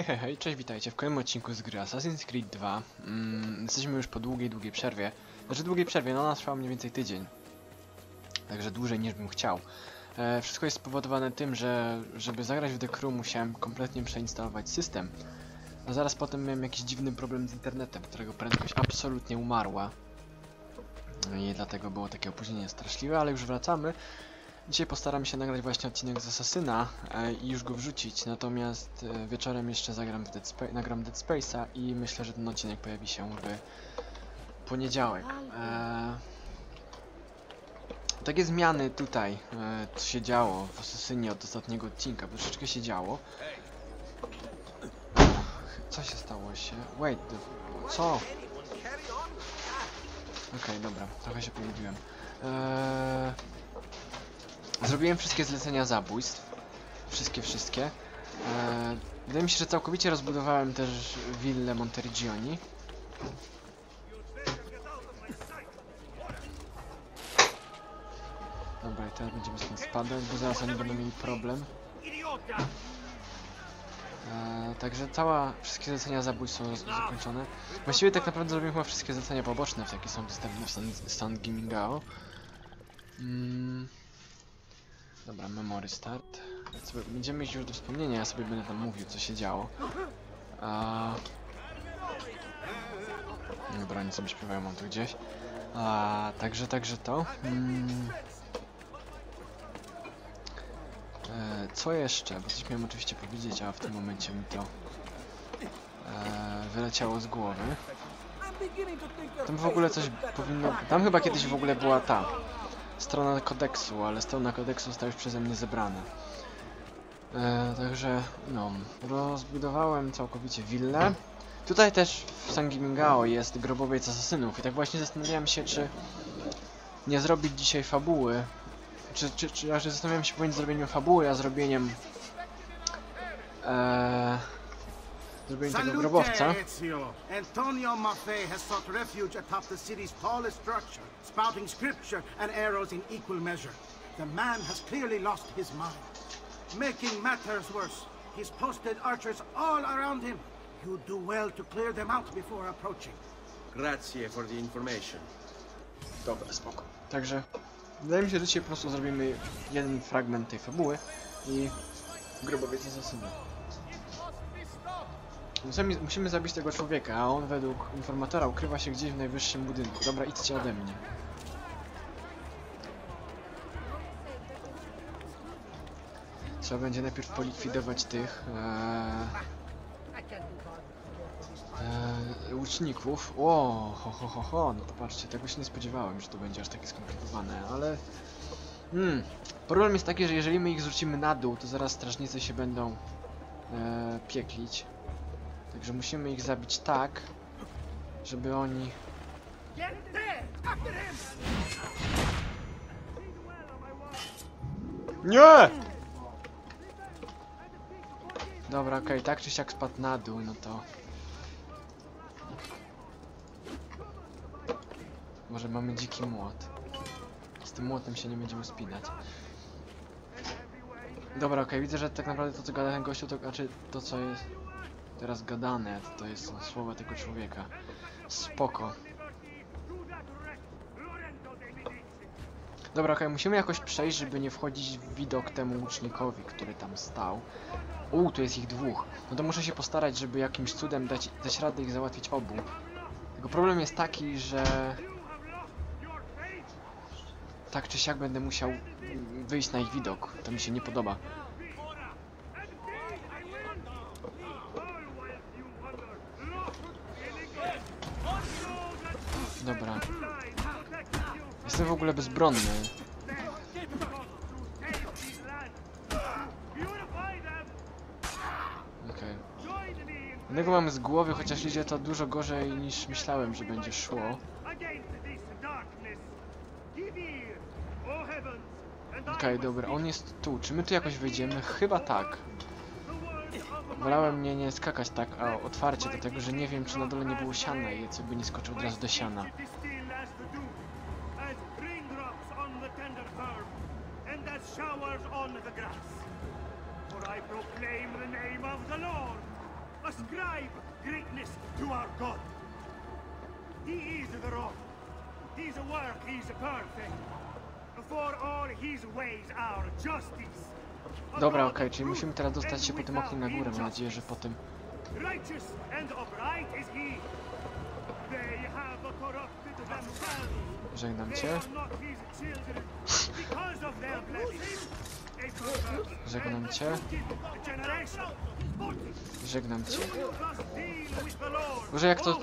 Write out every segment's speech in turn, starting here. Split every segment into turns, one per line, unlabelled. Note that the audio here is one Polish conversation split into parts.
Hej, hej, hej, cześć, witajcie w kolejnym odcinku z gry Assassin's Creed 2. Mm, jesteśmy już po długiej, długiej przerwie. Znaczy długiej przerwie, no ona trwała mniej więcej tydzień. Także dłużej niż bym chciał. E, wszystko jest spowodowane tym, że żeby zagrać w The Crew musiałem kompletnie przeinstalować system. A zaraz potem miałem jakiś dziwny problem z internetem, którego prędkość absolutnie umarła. No I dlatego było takie opóźnienie straszliwe, ale już wracamy. Dzisiaj postaram się nagrać właśnie odcinek z Asasyna e, i już go wrzucić, natomiast e, wieczorem jeszcze zagram w Dead nagram Dead Space'a i myślę, że ten odcinek pojawi się w poniedziałek. E, takie zmiany tutaj, e, co się działo w Asasynie od ostatniego odcinka, troszeczkę się działo. Co się stało się? Wait, co? Okej, dobra, trochę się pogubiłem. Eee... Zrobiłem wszystkie zlecenia zabójstw. Wszystkie, wszystkie. Eee, wydaje mi się, że całkowicie rozbudowałem też willę Montergioni. Dobra, i teraz będziemy stąd spadać, bo zaraz oni będą mieli problem. Eee, także cała, wszystkie zlecenia zabójstw są zakończone. Właściwie tak naprawdę zrobiłem chyba wszystkie zlecenia poboczne, jakie są dostępne w San, San Gimingao. Mm. Dobra, memory start. Sobie będziemy iść już do wspomnienia, ja sobie będę tam mówił, co się działo. A... Dobra, oni sobie śpiewają, mam tu gdzieś. A, także, także to. Mm. E, co jeszcze? Bo coś miałem oczywiście powiedzieć, a w tym momencie mi to e, wyleciało z głowy. Tam w ogóle coś powinno... Tam chyba kiedyś w ogóle była ta strona kodeksu, ale strona kodeksu została już przeze mnie zebrana. E, także, no, rozbudowałem całkowicie willę. Tutaj też w San Gimingao jest grobowiec asasynów i tak właśnie zastanawiałem się, czy nie zrobić dzisiaj fabuły. Czy, czy, czy raczej zastanawiałem się pomiędzy zrobieniem fabuły, a zrobieniem... E, zrobieniem tego grobowca.
Salute, Ezio! Antonio Maffei has sought refuge atop the city's tallest structure, spouting scripture and arrows in equal measure. The man has clearly lost his mind. Making matters worse, he's posted archers all around him. You do well to clear them out before approaching.
Grazie for the information.
Dobra, spoko. Także wydaje mi się, że dzisiaj po prostu zrobimy jeden fragment tej fabuły i grobowiec asasyna. Musimy, musimy zabić tego człowieka, a on według informatora ukrywa się gdzieś w najwyższym budynku. Dobra, idźcie ode mnie. Trzeba będzie najpierw polikwidować tych ee, ee, łuczników. O, ho, ho, ho, ho, no to patrzcie, tego się nie spodziewałem, że to będzie aż takie skomplikowane, ale... Hmm, problem jest taki, że jeżeli my ich zrzucimy na dół, to zaraz strażnicy się będą e, pieklić. Także musimy ich zabić tak, żeby oni... Nie! Dobra, okej, tak czy siak spadł na dół, no to... Może mamy dziki młot. Z tym młotem się nie będziemy spinać. Dobra, okej, widzę, że tak naprawdę to co gada ten gościu, to znaczy to co jest teraz gadane, to, jest słowa tego człowieka. Spoko. Dobra, okej, musimy jakoś przejść, żeby nie wchodzić w widok temu łucznikowi, który tam stał. U, tu jest ich dwóch. No to muszę się postarać, żeby jakimś cudem dać, dać radę ich załatwić obu. Tylko problem jest taki, że... Tak czy siak będę musiał wyjść na ich widok. To mi się nie podoba. Jestem w ogóle bezbronny. Okej. Jednego mamy z głowy, chociaż idzie to dużo gorzej niż myślałem, że będzie szło. Okej, dobra, on jest tu. Czy my tu jakoś wejdziemy? Chyba tak. Wolałem nie, nie skakać tak a otwarcie, dlatego że nie wiem, czy na dole nie było siana i co by nie skoczył od razu do siana. Dobra, okej,
of
czyli musimy teraz dostać się po tym oknie na górę. Mam nadzieję, że po tym... Żegnam cię. Żegnam cię. Żegnam cię. Boże, jak to-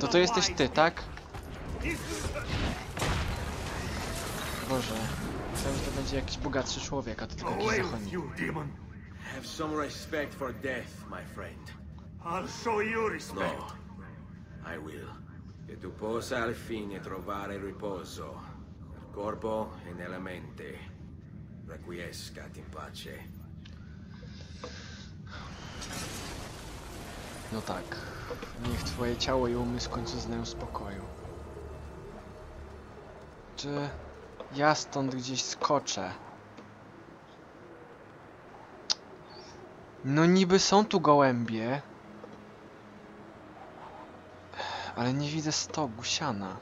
To to jesteś ty, tak? Boże. Myślałem, że to będzie jakiś bogatszy człowiek, a to tylko jakiś
demon.
Have some respect for death, my friend.
I'll show you respect.
No, I will. Che tu possa al fine trovare riposo, nel corpo e nella mente. Requiescat in pace.
No tak. Niech twoje ciało i umysł w końcu znają spokoju. Czy ja stąd gdzieś skoczę? No niby są tu gołębie. Ale nie widzę stogu, siana.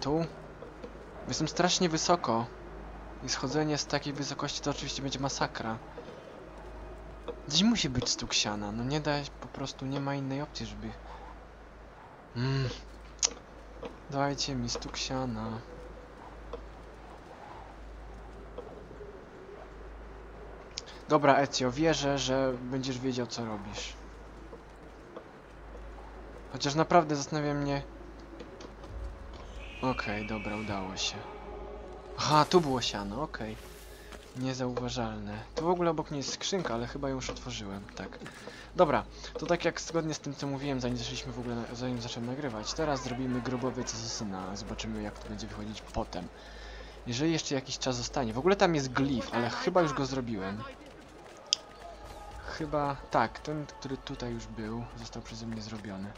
Tu? Jestem strasznie wysoko. I schodzenie z takiej wysokości to oczywiście będzie masakra. Gdzieś musi być stóg siana. No nie da po prostu, nie ma innej opcji, żeby... Mm. Dajcie mi stóg siana. Dobra, Ezio, wierzę, że będziesz wiedział, co robisz. Chociaż naprawdę zastanawia mnie... Okej, dobra, udało się. Aha, tu było siano, okej. Niezauważalne. Tu w ogóle obok mnie jest skrzynka, ale chyba ją już otworzyłem, tak. Dobra, to tak jak zgodnie z tym, co mówiłem, zanim zaczęliśmy w ogóle, zanim zacząłem nagrywać, teraz zrobimy grobowiec asesyna, zobaczymy jak to będzie wychodzić potem. Jeżeli jeszcze jakiś czas zostanie. W ogóle tam jest glif, ale chyba już go zrobiłem. Chyba, tak, ten, który tutaj już był, został przeze mnie zrobiony.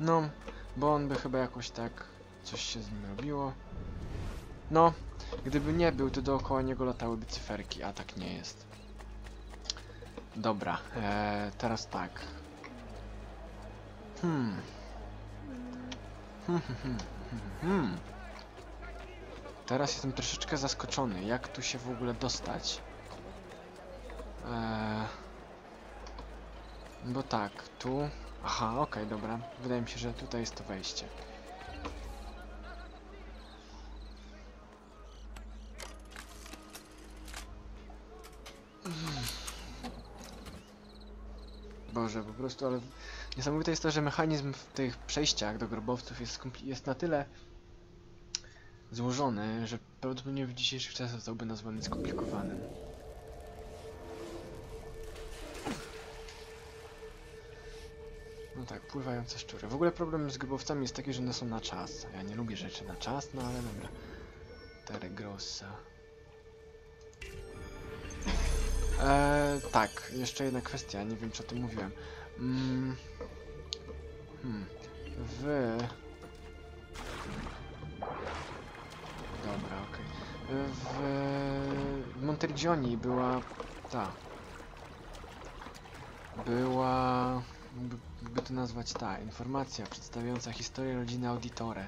No, bo on by chyba jakoś tak coś się z nim robiło. No, gdyby nie był, to dookoła niego latałyby cyferki, a tak nie jest. Dobra, e, teraz tak. Hmm. Hmm, hmm, hmm, hmm, hmm. Teraz jestem troszeczkę zaskoczony, jak tu się w ogóle dostać. Eee, bo tak, tu... Aha, okej, dobra. Wydaje mi się, że tutaj jest to wejście. Boże, po prostu, ale niesamowite jest to, że mechanizm w tych przejściach do grobowców jest, jest na tyle złożony, że prawdopodobnie w dzisiejszych czasach zostałby nazwany skomplikowanym. No tak, pływające szczury. W ogóle problem z grobowcami jest taki, że one są na czas. Ja nie lubię rzeczy na czas, no ale dobra. Terre Eee, tak, jeszcze jedna kwestia, nie wiem czy o tym mówiłem. Mm. Hmm. Wy... Dobra, okej. W... w Montergioni była... ta... Była... jakby to nazwać ta, informacja przedstawiająca historię rodziny Auditore.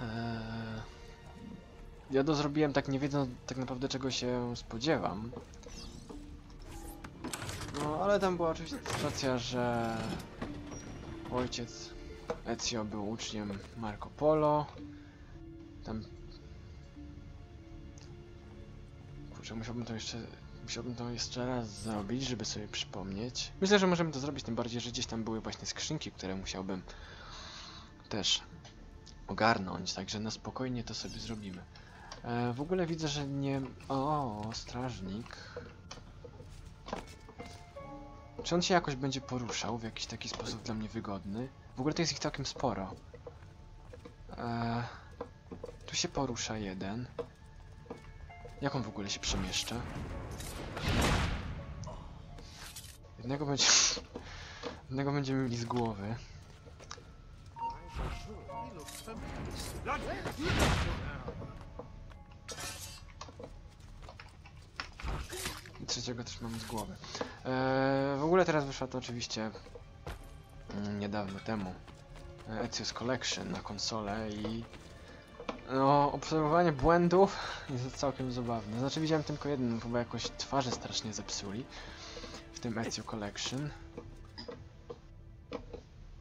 Eee... Ja to zrobiłem tak nie wiedząc tak naprawdę czego się spodziewam. No, ale tam była oczywiście sytuacja, że ojciec Ezio był uczniem Marco Polo. Tam... Kurczę, musiałbym to jeszcze... Musiałbym to jeszcze raz zrobić, żeby sobie przypomnieć. Myślę, że możemy to zrobić, tym bardziej, że gdzieś tam były właśnie skrzynki, które musiałbym też ogarnąć, także na spokojnie to sobie zrobimy. E, w ogóle widzę, że nie... O, strażnik. Czy on się jakoś będzie poruszał w jakiś taki sposób dla mnie wygodny? W ogóle to jest ich całkiem sporo. E, tu się porusza jeden. Jak on w ogóle się przemieszcza? Jednego będzie... Jednego będziemy mieli z głowy. Trzeciego też mam z głowy. Eee, w ogóle teraz wyszła to oczywiście mm, niedawno temu. e, Ezio's Collection na konsolę i no, obserwowanie błędów jest całkiem zabawne. Znaczy widziałem tylko jeden, chyba jakoś twarze strasznie zepsuli w tym Ezio Collection.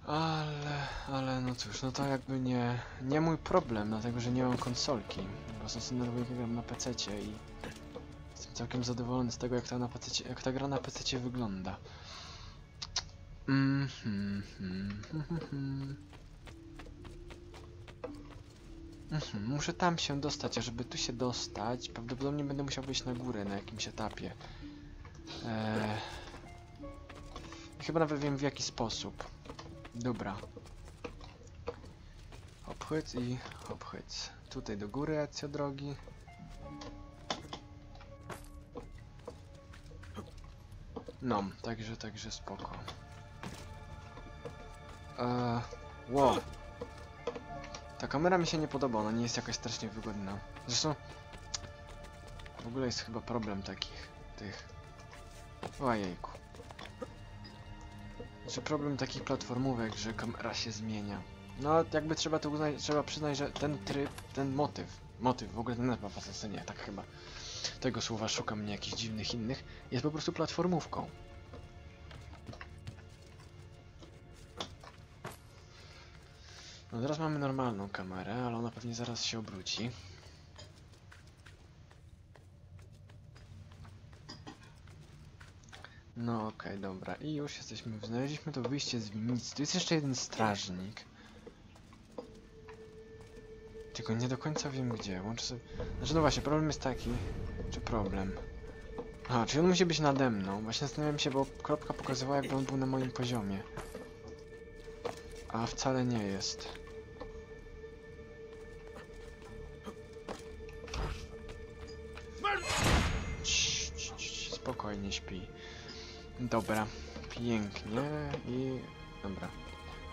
Ale, ale no cóż, no to jakby nie, nie mój problem, dlatego że nie mam konsolki. Bo stacjonarnie gram na PC i całkiem zadowolony z tego, jak ta, na PC, jak ta gra na PC wygląda. Mhm, mhm, mhm. Mhm, muszę tam się dostać, a żeby tu się dostać, prawdopodobnie będę musiał wejść na górę na jakimś etapie. Eee, chyba nawet wiem w jaki sposób. Dobra. Obchyc i obchyc. Tutaj do góry, Ecio drogi. No, także, także spoko. Eee, wow. Ta kamera mi się nie podoba, ona nie jest jakaś strasznie wygodna. Zresztą... W ogóle jest chyba problem takich, tych... Ojejku. Znaczy problem takich platformówek, że kamera się zmienia. No, jakby trzeba to uznać, trzeba przyznać, że ten tryb, ten motyw, motyw, w ogóle ten nazwa w asesenie, tak chyba. Tego słowa szukam, nie jakichś dziwnych innych. Jest po prostu platformówką. No teraz mamy normalną kamerę, ale ona pewnie zaraz się obróci. No okej, dobra. I już jesteśmy, znaleźliśmy to wyjście z winnicy. Tu jest jeszcze jeden strażnik. Tylko nie do końca wiem gdzie. Łączę sobie... Znaczy no właśnie, problem jest taki... Czy problem? A, czyli on musi być nade mną. Właśnie zastanawiam się, bo kropka pokazywała jakby on był na moim poziomie. A wcale nie jest. Spokojnie śpi. Dobra, pięknie i... Dobra.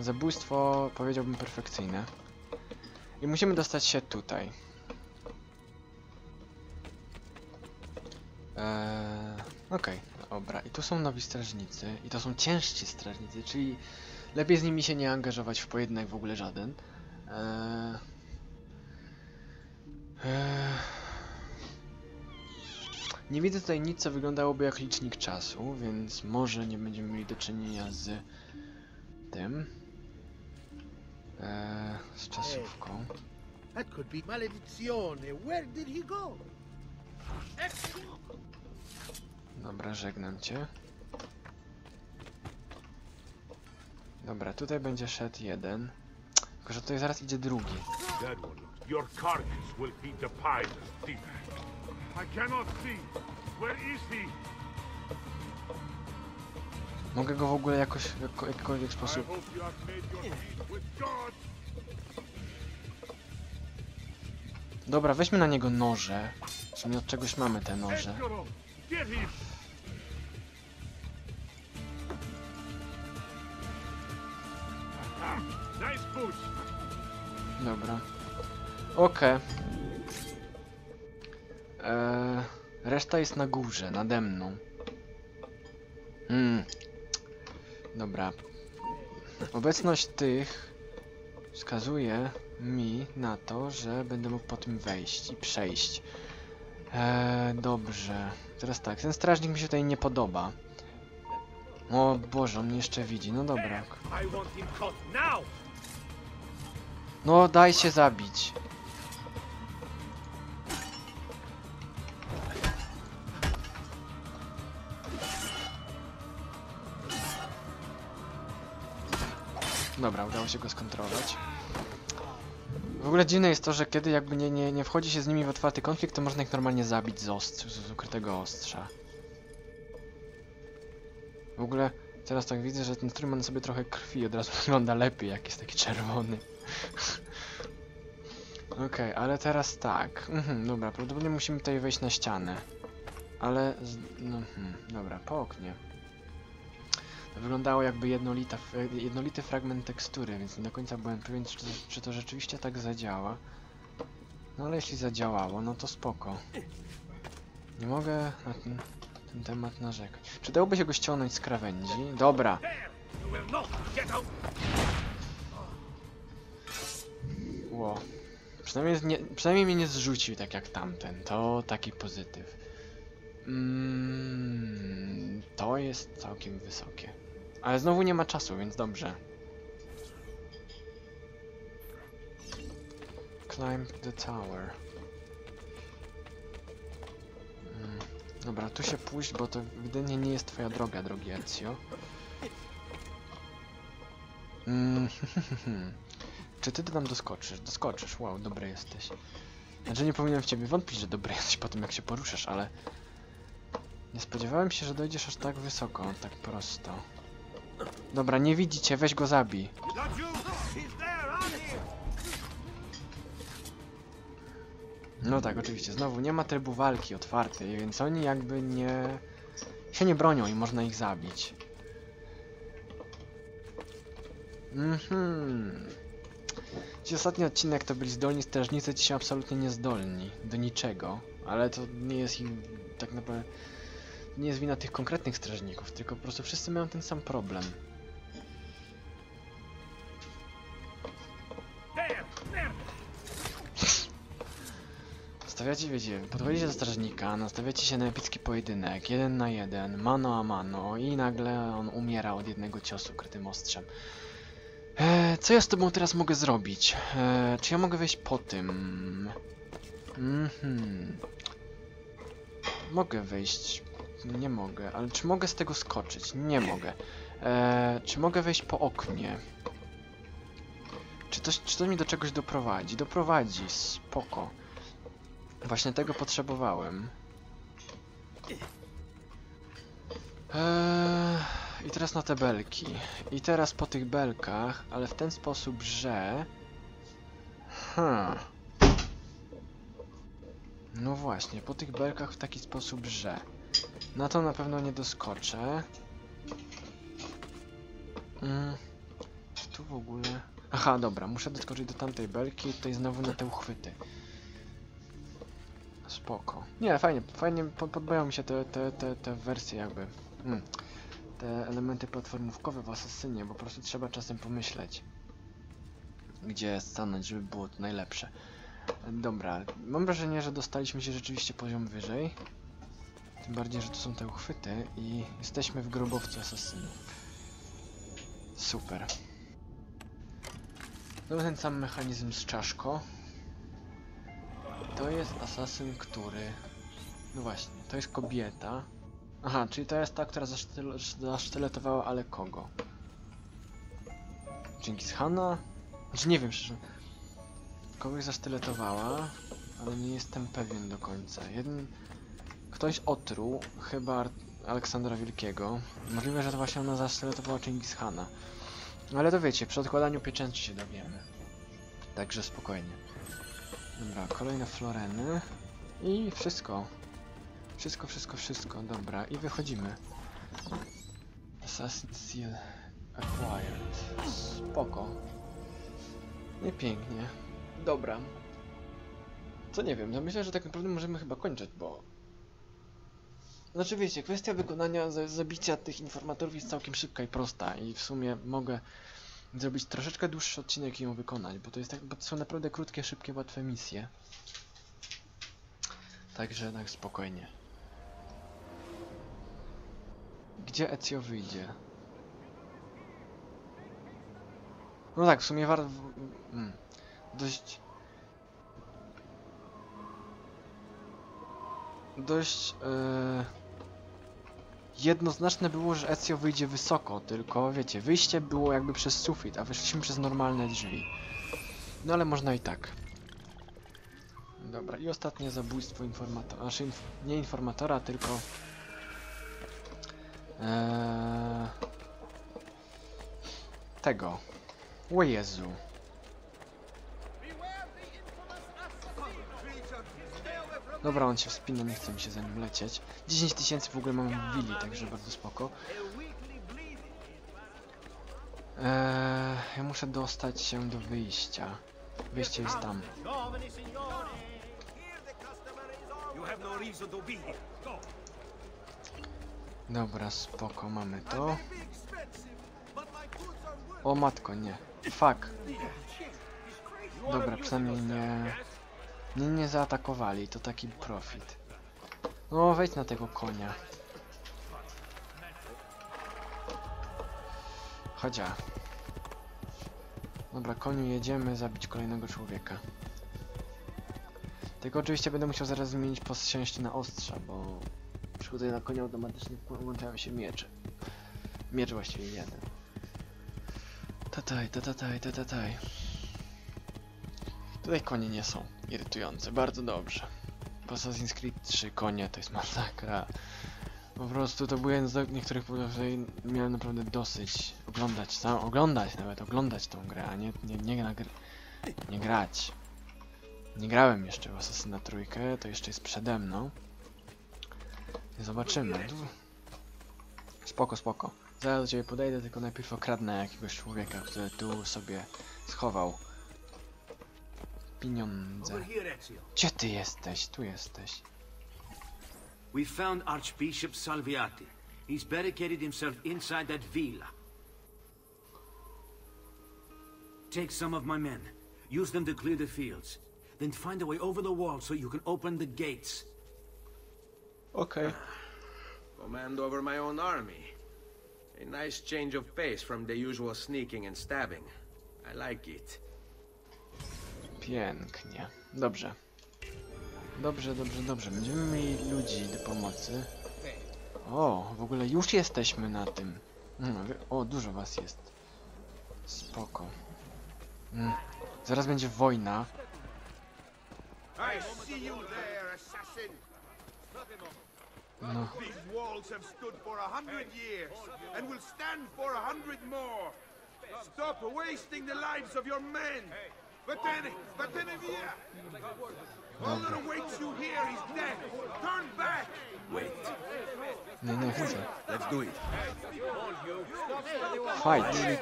Zabójstwo powiedziałbym perfekcyjne. I musimy dostać się tutaj. Eee, Okej, dobra. I tu są nowi strażnicy. I to są ciężsi strażnicy, czyli lepiej z nimi się nie angażować w pojedynek w ogóle żaden. Eee, eee, nie widzę tutaj nic, co wyglądałoby jak licznik czasu, więc może nie będziemy mieli do czynienia z tym. Eee, z czasówką.
That could be maledizione. Where did he go?
Dobra, żegnam cię. Dobra, tutaj będzie szedł jeden. Tylko, że tutaj zaraz idzie drugi.
That one. Your carcass will feed the pies, thief.
I cannot see. Where is he?
Mogę go w ogóle jakoś, jako, jakikolwiek sposób... Dobra, weźmy na niego noże. W sumie od czegoś mamy te noże.
Push.
Dobra. Okej. Eee, reszta jest na górze, nade mną. Hmm. Dobra. Obecność tych wskazuje mi na to, że będę mógł po tym wejść i przejść. Eee, dobrze. Teraz tak, ten strażnik mi się tutaj nie podoba. O Boże, on mnie jeszcze widzi. No dobra. No, daj się zabić. Dobra, udało się go skontrolować. W ogóle dziwne jest to, że kiedy jakby nie, nie, nie wchodzi się z nimi w otwarty konflikt, to można ich normalnie zabić z, ostrz z ukrytego ostrza. W ogóle teraz tak widzę, że ten strój ma na sobie trochę krwi, od razu wygląda lepiej, jak jest taki czerwony. Okej, ale teraz tak. Mhm, dobra, prawdopodobnie musimy tutaj wejść na ścianę. Ale, z, no, hmm, dobra, po oknie. To wyglądało jakby jednolita, jednolity fragment tekstury, więc nie do końca byłem pewien, czy to, czy to rzeczywiście tak zadziała. No ale jeśli zadziałało, no to spoko. Nie mogę ten, temat narzekać. Czy dałoby się go ściągnąć z krawędzi? Dobra. Ło. Przynajmniej, nie, przynajmniej mnie nie zrzucił tak jak tamten. To taki pozytyw. Mm, to jest całkiem wysokie. Ale znowu nie ma czasu, więc dobrze. Climb the tower. Dobra, tu się pójść, bo to ewidentnie nie jest twoja droga, drogi Ezio. Mm, Czy ty tam doskoczysz? Doskoczysz, wow, dobry jesteś. Znaczy nie powinienem w ciebie wątpić, że dobry jesteś po tym jak się poruszasz, ale... Nie spodziewałem się, że dojdziesz aż tak wysoko, tak prosto. Dobra, nie widzicie, weź go zabij. No tak, oczywiście, znowu nie ma trybu walki otwartej, więc oni jakby nie... się nie bronią i można ich zabić. Mhm. Ci ostatni odcinek to byli zdolni strażnicy, ci się absolutnie niezdolni do niczego, ale to nie jest ich tak naprawdę... Nie jest wina tych konkretnych strażników, tylko po prostu wszyscy mają ten sam problem. Stawiacie, wiecie, podchodzicie do strażnika, nastawiacie się na epicki pojedynek, jeden na jeden, mano a mano i nagle on umiera od jednego ciosu krytym ostrzem. Eee, co ja z tobą teraz mogę zrobić? Eee, czy ja mogę wejść po tym? Mhm. Mogę wejść. Nie mogę, ale czy mogę z tego skoczyć? Nie mogę. Eee, czy mogę wejść po oknie? Czy to, czy to mi do czegoś doprowadzi? Doprowadzi, spoko. Właśnie tego potrzebowałem. Eee, I teraz na te belki. I teraz po tych belkach, ale w ten sposób, że... Hmm. No właśnie, po tych belkach w taki sposób, że... Na to na pewno nie doskoczę. Mm. Tu w ogóle... Aha, dobra, muszę doskoczyć do tamtej belki i tutaj znowu na te uchwyty. Spoko. Nie, fajnie, fajnie po- podobają mi się te, te, te, te wersje jakby. Mm. Te elementy platformówkowe w Assassinie, bo po prostu trzeba czasem pomyśleć. Gdzie stanąć, żeby było to najlepsze. Dobra, mam wrażenie, że dostaliśmy się rzeczywiście poziom wyżej. Tym bardziej, że to są te uchwyty i jesteśmy w grobowcu asasynów. Super. To ten sam mechanizm z czaszką. To jest asasyn, który... No właśnie, to jest kobieta. Aha, czyli to jest ta, która zasztyl... zasztyletowała, ale kogo? Genghis Hana? Znaczy nie wiem szczerze. Kogoś zasztyletowała, ale nie jestem pewien do końca. Jeden... Ktoś otruł, chyba Aleksandra Wielkiego. Możliwe, że to właśnie ona zasztyletowała Genghis Hana. Ale to wiecie, przy odkładaniu pieczęci się dowiemy. Także spokojnie. Dobra, kolejne floreny. I wszystko. Wszystko, wszystko, wszystko. Dobra, i wychodzimy. Assassin's Seal acquired. Spoko. No i pięknie. Dobra. Co nie wiem, no myślę, że tak naprawdę możemy chyba kończyć, bo... Znaczy wiecie, kwestia wykonania za- zabicia tych informatorów jest całkiem szybka i prosta i w sumie mogę zrobić troszeczkę dłuższy odcinek i ją wykonać, bo to jest tak, bo to są naprawdę krótkie, szybkie, łatwe misje. Także tak spokojnie. Gdzie Ezio wyjdzie? No tak, w sumie warto... Mm, dość... Dość... Yy... Jednoznaczne było, że Ezio wyjdzie wysoko, tylko wiecie, wyjście było jakby przez sufit, a wyszliśmy przez normalne drzwi. No ale można i tak. Dobra, i ostatnie zabójstwo informatora, znaczy inf nie informatora, tylko... Eee... Tego. O Jezu. Dobra, on się wspina, nie chce mi się za nim lecieć. 10 tysięcy w ogóle mamy w willi, także bardzo spoko. Eee, ja muszę dostać się do wyjścia. Wyjście jest tam. Dobra, spoko, mamy to. O matko, nie. Fuck. Dobra, przynajmniej nie... Nie, nie zaatakowali, to taki profit. No, wejdź na tego konia. Chodzia. Dobra, koniu, jedziemy zabić kolejnego człowieka. Tylko oczywiście będę musiał zaraz zmienić posiąść na ostrza, bo przychodzę na konia automatycznie włączają się miecze. Miecz właściwie jeden. Tataj, tatataj, tatataj. Tutaj konie nie są irytujące, bardzo dobrze. W Assassin's Creed 3 konie to jest masakra. Po prostu to był jeden z niektórych powodów, że miałem naprawdę dosyć oglądać, sam oglądać nawet, oglądać tą grę, a nie, nie, nie, nie grać. Nie grałem jeszcze w Assassina trójkę, to jeszcze jest przede mną. Zobaczymy. Spoko, spoko. Zaraz do ciebie podejdę, tylko najpierw okradnę jakiegoś człowieka, który tu sobie schował pieniądze.
Over here, Ezio.
Gdzie ty jesteś? Tu jesteś.
We found Archbishop Salviati. He's barricaded himself inside that villa. Take some of my men. Use them to clear the fields. Then find a way over the wall so you can open the gates.
Okay.
Command over my own army. A nice change of pace from the usual sneaking and stabbing. I like it.
Pięknie. Dobrze. Dobrze, dobrze, dobrze. Będziemy mieli ludzi do pomocy. O, w ogóle już jesteśmy na tym. Mm, o, dużo was jest. Spoko. Mm. Zaraz będzie wojna. No.
Stop wasting the lives of your men. Vatene, Vatene via. All that awaits you here is death. Turn back.
Wait,
nie, nie chcę.
let's do it.
Fight.
Time.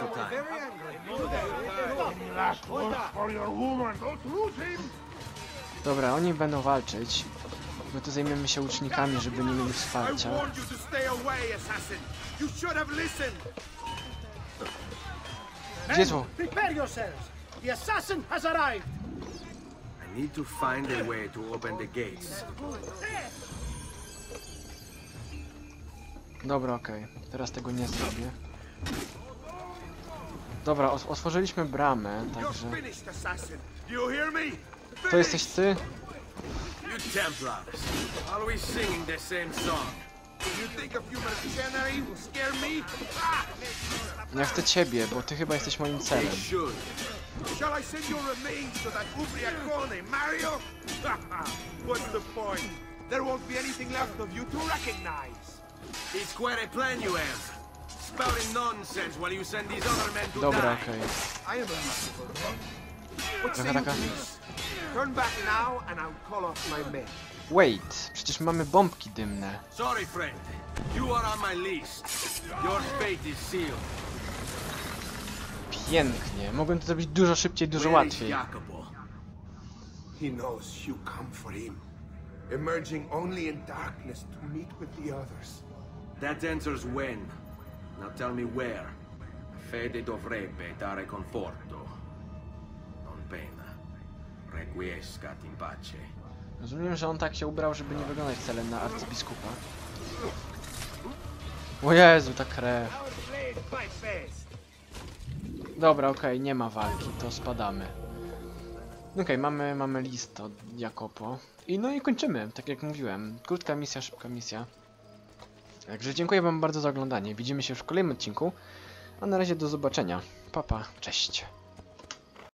Don't lose him.
Dobra, oni będą walczyć. My tu zajmiemy się łucznikami, żeby nie mieli wsparcia.
warned you to stay away, assassin. You should have listened.
Gdzie są?
Prepare yourselves! The assassin has arrived!
I need to find a way to open the gates.
Dobra, okej. Teraz tego nie zrobię. Dobra, otworzyliśmy bramę, także... To jesteś ty?
You Templars, always singing the same song.
You think a few mercenary will scare me? Ah!
Ja chcę ciebie, bo ty chyba jesteś moim celem.
Should.
Shall I send your remains to that Ubriacone, Mario? What's the point? There won't be anything left of you to recognize.
It's quite a plan you have. Spouting nonsense while you send these other men to
Dobra,
die.
okej.
I am a merciful man. What say you, please? Turn back now and I'll call off my men.
Wait, przecież mamy bombki dymne.
Sorry, friend. You are on my list. Your fate is sealed.
Pięknie. Mogłem to zrobić dużo szybciej, dużo łatwiej.
He knows you come for him, emerging only in darkness to meet with the others.
That answers when. Now tell me where. Fede dovrebbe dare conforto. Non pena. Requiescat in pace.
Rozumiem, że on tak się ubrał, żeby nie wyglądać wcale na arcybiskupa. O Jezu, ta krew. Dobra, okej, nie ma walki, to spadamy. Okej, mamy, mamy list od Jakopo. I no i kończymy, tak jak mówiłem. Krótka misja, szybka misja. Także dziękuję wam bardzo za oglądanie. Widzimy się już w kolejnym odcinku. A na razie do zobaczenia. Papa, pa, cześć.